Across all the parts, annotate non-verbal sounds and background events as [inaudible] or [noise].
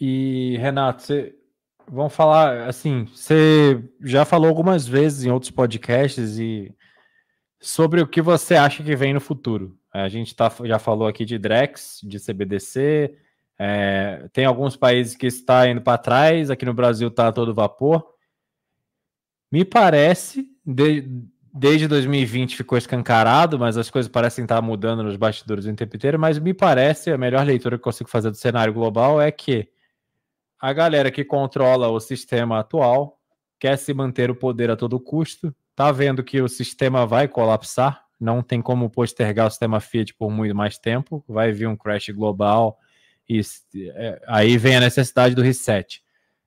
E, Renato, você, vamos falar, assim, você já falou algumas vezes em outros podcasts e sobre o que você acha que vem no futuro. A gente tá, já falou aqui de Drex, de CBDC, é, tem alguns países que está indo para trás, aqui no Brasil está todo vapor. Me parece, de, desde 2020 ficou escancarado, mas as coisas parecem estar mudando nos bastidores o tempo inteiro, mas me parece, a melhor leitura que eu consigo fazer do cenário global é que a galera que controla o sistema atual quer se manter o poder a todo custo, tá vendo que o sistema vai colapsar, não tem como postergar o sistema Fiat por muito mais tempo, vai vir um crash global e é, aí vem a necessidade do reset.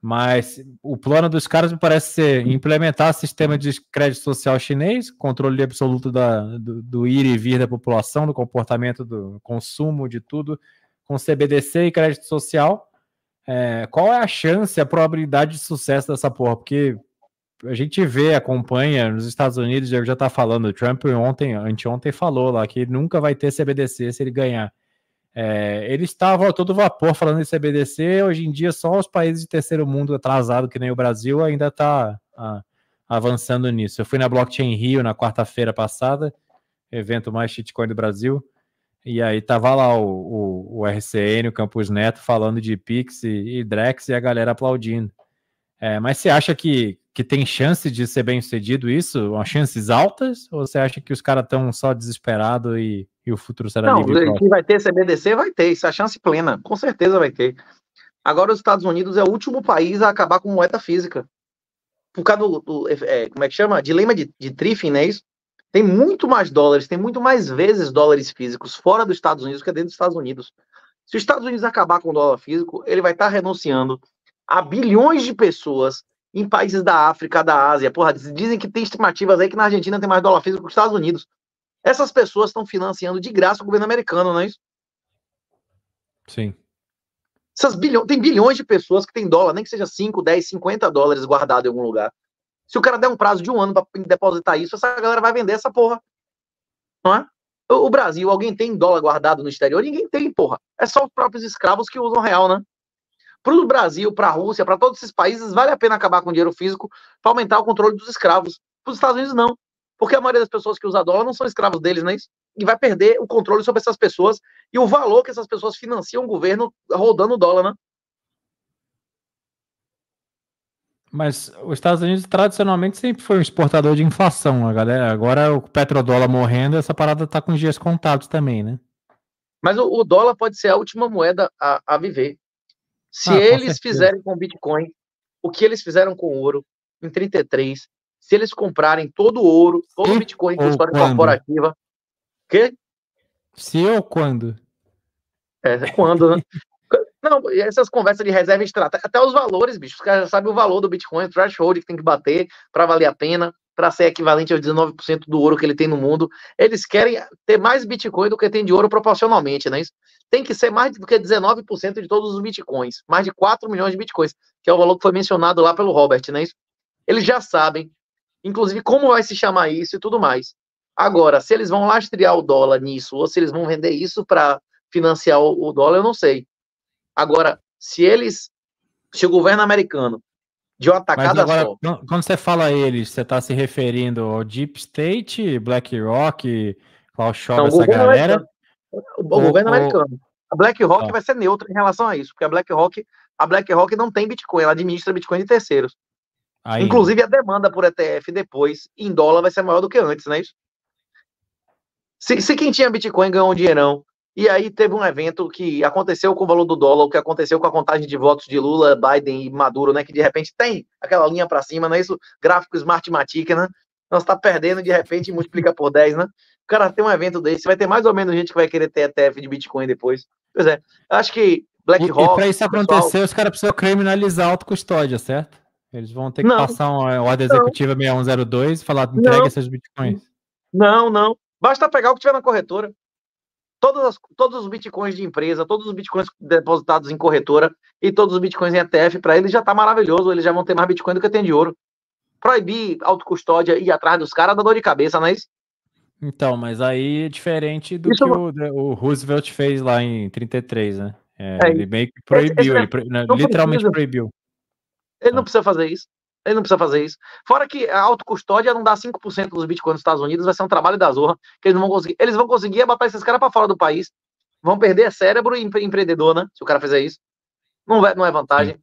Mas o plano dos caras me parece ser implementar sistema de crédito social chinês, controle absoluto da, do, do ir e vir da população, do comportamento do consumo, de tudo, com CBDC e crédito social, é, qual é a chance, a probabilidade de sucesso dessa porra? Porque a gente vê, acompanha nos Estados Unidos, já está falando, o Trump ontem, anteontem falou lá que nunca vai ter CBDC se ele ganhar. É, ele estava todo vapor falando de CBDC, hoje em dia só os países de terceiro mundo atrasado, que nem o Brasil, ainda está avançando nisso. Eu fui na Blockchain Rio na quarta-feira passada, evento mais shitcoin do Brasil, e aí tava lá o, o, o RCN, o Campus Neto, falando de Pix e, e Drex e a galera aplaudindo. É, mas você acha que, que tem chance de ser bem sucedido isso? Uma chances altas? Ou você acha que os caras estão só desesperados e, e o futuro será Não, livre? que vai ter CBDC, vai ter, isso é a chance plena, com certeza vai ter. Agora os Estados Unidos é o último país a acabar com moeda física. Por causa do, do é, como é que chama? Dilema de, de Triffin, né? Isso? Tem muito mais dólares, tem muito mais vezes dólares físicos fora dos Estados Unidos que dentro dos Estados Unidos. Se os Estados Unidos acabar com o dólar físico, ele vai estar renunciando a bilhões de pessoas em países da África, da Ásia. Porra, dizem que tem estimativas aí que na Argentina tem mais dólar físico que os Estados Unidos. Essas pessoas estão financiando de graça o governo americano, não é isso? Sim. Essas bilhões, tem bilhões de pessoas que têm dólar, nem que seja 5, 10, 50 dólares guardado em algum lugar. Se o cara der um prazo de um ano para depositar isso, essa galera vai vender essa porra. Não é? O Brasil, alguém tem dólar guardado no exterior? Ninguém tem, porra. É só os próprios escravos que usam real, né? Para o Brasil, para a Rússia, para todos esses países, vale a pena acabar com o dinheiro físico para aumentar o controle dos escravos. Para os Estados Unidos, não. Porque a maioria das pessoas que usam dólar não são escravos deles, é isso? E vai perder o controle sobre essas pessoas e o valor que essas pessoas financiam o governo rodando dólar, né? Mas os Estados Unidos tradicionalmente sempre foi um exportador de inflação, a galera. Agora o petrodólar morrendo, essa parada tá com dias contados também, né? Mas o, o dólar pode ser a última moeda a, a viver. Se ah, eles fizerem com Bitcoin o que eles fizeram com o ouro em 33, se eles comprarem todo o ouro, todo o Bitcoin da história quando? corporativa. Quê? Se ou quando? É, quando, né? [laughs] Não, essas conversas de reserva extrata, até os valores, bicho, os caras já sabem o valor do Bitcoin, o threshold que tem que bater para valer a pena, para ser equivalente aos 19% do ouro que ele tem no mundo. Eles querem ter mais Bitcoin do que tem de ouro proporcionalmente, né? Tem que ser mais do que 19% de todos os Bitcoins, mais de 4 milhões de Bitcoins, que é o valor que foi mencionado lá pelo Robert, né? Eles já sabem, inclusive, como vai se chamar isso e tudo mais. Agora, se eles vão lastrear o dólar nisso, ou se eles vão vender isso para financiar o dólar, eu não sei. Agora, se eles, se o governo americano de uma atacada agora, só. Quando você fala eles, você está se referindo ao Deep State, BlackRock, Schwab, essa galera? O, o governo americano. A BlackRock vai ser neutra em relação a isso, porque a BlackRock, a BlackRock não tem Bitcoin, ela administra Bitcoin de terceiros. Aí. Inclusive a demanda por ETF depois em dólar vai ser maior do que antes, não é isso? Se, se quem tinha Bitcoin ganhou um dinheirão e aí teve um evento que aconteceu com o valor do dólar, o que aconteceu com a contagem de votos de Lula, Biden e Maduro, né? Que de repente tem aquela linha para cima, não é isso? Gráfico Smartmatic, né? Nós está perdendo de repente multiplica por 10, né? O cara tem um evento desse, vai ter mais ou menos gente que vai querer ter ETF de Bitcoin depois. Pois é, acho que BlackRock. E, para isso acontecer, os caras precisam criminalizar a autocustódia, certo? Eles vão ter que não, passar uma ordem executiva 6102 e falar entregue esses bitcoins. Não, não. Basta pegar o que tiver na corretora as, todos os bitcoins de empresa, todos os bitcoins depositados em corretora e todos os bitcoins em ETF, para eles já tá maravilhoso, eles já vão ter mais bitcoin do que tem de ouro. Proibir autocustódia e ir atrás dos caras dá dor de cabeça, não é isso? Então, mas aí é diferente do isso que o, o, Roosevelt fez lá em 33, né? É, é, ele meio que proibiu, ele não, literalmente precisa. proibiu. Ele não ah. precisa fazer isso. Ele não precisa fazer isso. Fora que a autocustódia não dá 5% dos bitcoins nos Estados Unidos, vai ser um trabalho da zorra, que eles não vão conseguir. Eles vão conseguir botar esses caras para fora do país. Vão perder cérebro e empreendedor, né? Se o cara fizer isso. Não, vai, não é vantagem.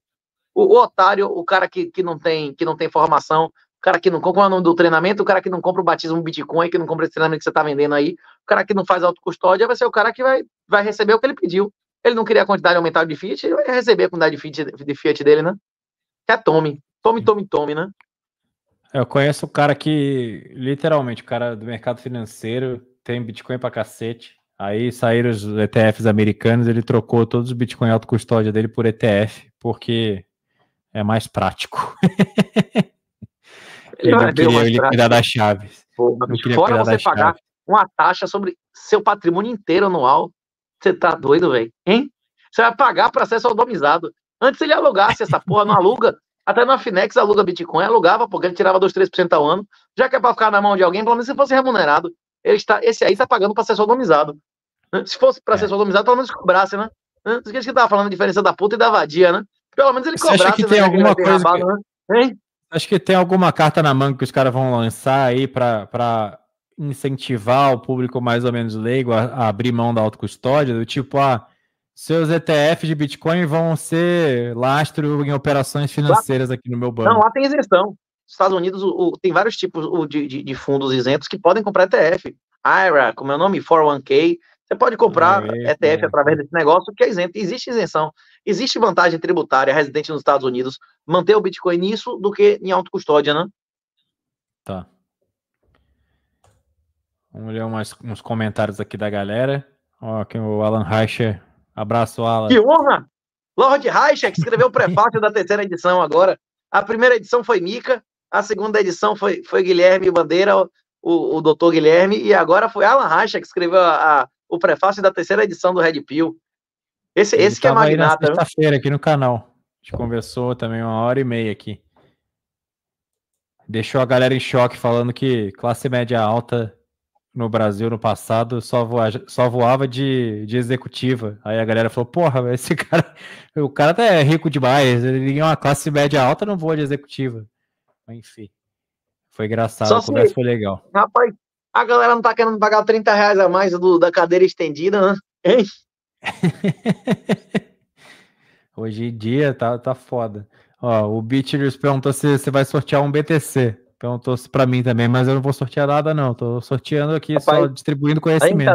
O, o, otário, o cara que, que, não tem, que não tem formação, o cara que não compra é o nome do treinamento, o cara que não compra o batismo Bitcoin, que não compra esse treinamento que você está vendendo aí, o cara que não faz autocustódia vai ser o cara que vai, vai receber o que ele pediu. Ele não queria a quantidade aumentada de Fiat, ele vai receber a quantidade de Fiat, de Fiat dele, né? Que é tome. Tome, tome, tome, né? Eu conheço o cara que, literalmente, o cara do mercado financeiro tem Bitcoin pra cacete. Aí saíram os ETFs americanos, ele trocou todos os Bitcoin auto custódia dele por ETF, porque é mais prático. [laughs] ele não queria ele cuidar das chaves. Pô, fora você pagar chaves. uma taxa sobre seu patrimônio inteiro anual. Você tá doido, velho? Hein? Você vai pagar para acesso domizado. Antes ele alugasse essa porra, não aluga. Até na Finex aluga Bitcoin, alugava, porque ele tirava 2, 3% ao ano. Já que é para ficar na mão de alguém, pelo menos se fosse remunerado. Ele está, esse aí está pagando para ser sodomizado. Se fosse para é. ser sodomizado, pelo menos cobrasse, né? Você que estava falando a diferença da puta e da vadia, né? Pelo menos ele cobrasse. Você acha que tem né, alguma coisa rabado, que... né? Hein? Acho que tem alguma carta na manga que os caras vão lançar aí para incentivar o público mais ou menos leigo a, a abrir mão da autocustódia, do tipo, ah, seus ETFs de Bitcoin vão ser lastro em operações financeiras aqui no meu banco. Não, lá tem isenção. Nos Estados Unidos o, o, tem vários tipos o, de, de, de, fundos isentos que podem comprar ETF. IRA, como é o nome? 401k. Você pode comprar é, ETF é. através desse negócio que é isento. Existe isenção. Existe vantagem tributária residente nos Estados Unidos manter o Bitcoin nisso do que em autocustódia, né? Tá. Vamos ler umas, uns comentários aqui da galera. Ó, aqui o Alan Reicher. Abraço, Alan. Que honra! Lord Reicher, que escreveu o prefácio da terceira edição agora. A primeira edição foi Mica, a segunda edição foi, foi Guilherme Bandeira, o, o doutor Guilherme, e agora foi Alan Reicher que escreveu a, a, o prefácio da terceira edição do Red Pill. Esse, esse que é magnata. Sexta-feira aqui no canal. A gente conversou também uma hora e meia aqui. Deixou a galera em choque falando que classe média alta no Brasil no passado só, voa, só voava de, de executiva. Aí a galera falou: Porra, [laughs] esse cara, o cara tá é rico demais. Ele é uma classe média alta, não voa de executiva. Enfim, foi engraçado. Só a conversa foi legal. Rapaz, a galera não tá querendo pagar 30 reais a mais do, da cadeira estendida, né? Hein? [laughs] Hoje em dia tá, tá foda. Ó, o Beatriz perguntou se você vai sortear um BTC. Perguntou para mim também, mas eu não vou sortear nada, não. Tô sorteando aqui, só distribuindo conhecimento.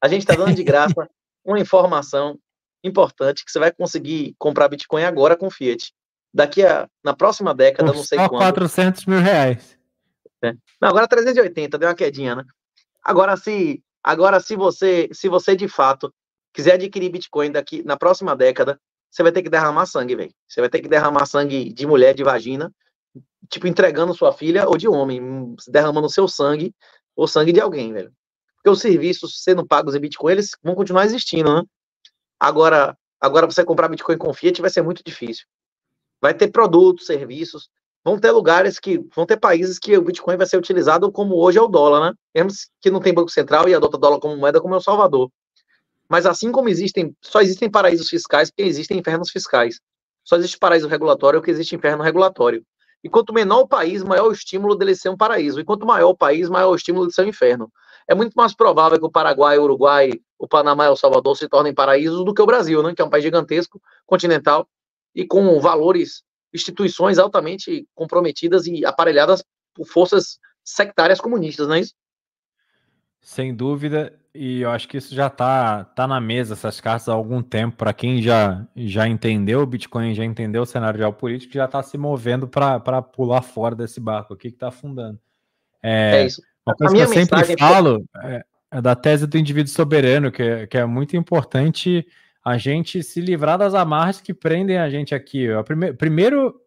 A gente, tá dando, tá dando de [laughs] graça uma informação importante que você vai conseguir comprar Bitcoin agora com Fiat. Daqui a na próxima década, Por não sei só quando. 400 mil reais. É. Não, agora 380, deu uma quedinha, né? Agora se agora se você se você de fato quiser adquirir Bitcoin daqui na próxima década, você vai ter que derramar sangue, velho. Você vai ter que derramar sangue de mulher, de vagina, tipo, entregando sua filha ou de homem, derramando seu sangue ou sangue de alguém, velho. Porque os serviços sendo pagos em Bitcoin, eles vão continuar existindo, né? Agora, agora você comprar Bitcoin com Fiat vai ser muito difícil. Vai ter produtos, serviços, vão ter lugares que, vão ter países que o Bitcoin vai ser utilizado como hoje é o dólar, né? Mesmo que não tem Banco Central e adota dólar como moeda, como é o Salvador. Mas assim como existem, só existem paraísos fiscais porque existem infernos fiscais. Só existe paraíso regulatório porque existe inferno regulatório. E quanto menor o país, maior o estímulo dele ser um paraíso. E quanto maior o país, maior o estímulo de ser um inferno. É muito mais provável que o Paraguai, o Uruguai, o Panamá e o Salvador se tornem paraísos do que o Brasil, né? que é um país gigantesco, continental e com valores, instituições altamente comprometidas e aparelhadas por forças sectárias comunistas, não é isso? Sem dúvida, e eu acho que isso já está tá na mesa, essas cartas há algum tempo. Para quem já, já entendeu o Bitcoin, já entendeu o cenário geopolítico, já está se movendo para pular fora desse barco aqui que está afundando. É, é, isso. Uma coisa que eu sempre falo é, é, da tese do indivíduo soberano, que é, que é muito importante a gente se livrar das amarras que prendem a gente aqui. O prime primeiro,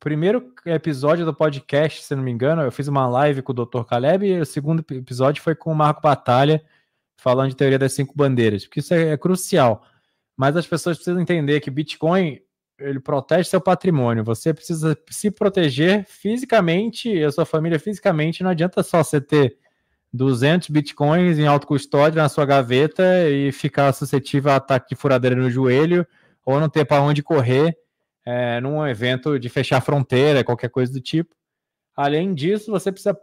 primeiro episódio do podcast, se não me engano, eu fiz uma live com o Dr. Caleb e o segundo episódio foi com o Marco Batalha, falando de teoria das cinco bandeiras, porque isso é, é crucial. Mas as pessoas precisam entender que Bitcoin ele protege seu patrimônio. Você precisa se proteger fisicamente, a sua família fisicamente. Não adianta só você ter 200 bitcoins em alto custódio na sua gaveta e ficar suscetível a ataque de furadeira no joelho ou não ter para onde correr é, num evento de fechar fronteira, qualquer coisa do tipo. Além disso, você precisa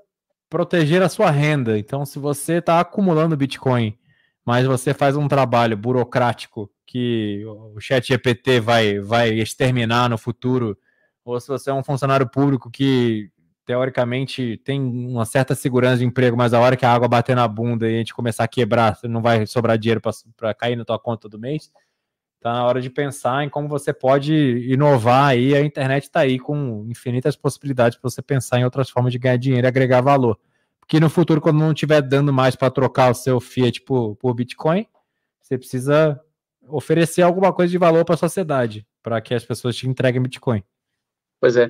proteger a sua renda. Então, se você está acumulando Bitcoin, mas você faz um trabalho burocrático que o chat GPT vai, vai exterminar no futuro, ou se você é um funcionário público que teoricamente tem uma certa segurança de emprego, mas a hora que a água bater na bunda e a gente começar a quebrar, não vai sobrar dinheiro para cair na tua conta do mês. Tá na hora de pensar em como você pode inovar aí. A internet está aí com infinitas possibilidades para você pensar em outras formas de ganhar dinheiro e agregar valor. Porque no futuro, quando não estiver dando mais para trocar o seu Fiat por, por Bitcoin, você precisa oferecer alguma coisa de valor para a sociedade, para que as pessoas te entreguem Bitcoin. Pois é.